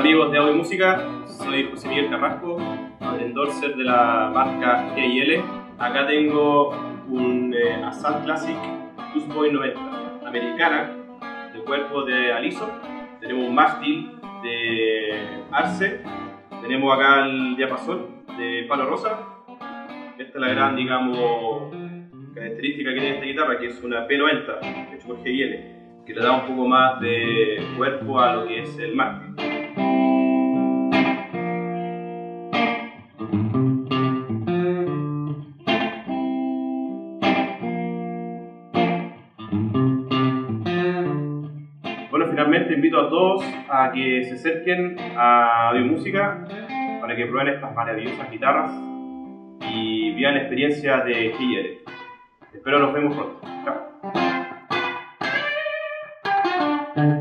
Música, soy José Miguel Carrasco, endorser de la marca GIL. Acá tengo un eh, Assad Classic Boy 90, americana, de cuerpo de aliso. Tenemos un mástil de Arce. Tenemos acá el diapasón de palo rosa. Esta es la gran, digamos, característica que tiene esta guitarra, que es una P90, hecho por GIL, que le da un poco más de cuerpo a lo que es el mástil. Bueno, finalmente invito a todos a que se acerquen a Audio Música para que prueben estas maravillosas guitarras y vivan la experiencia de GIL. Espero nos vemos pronto. Chao.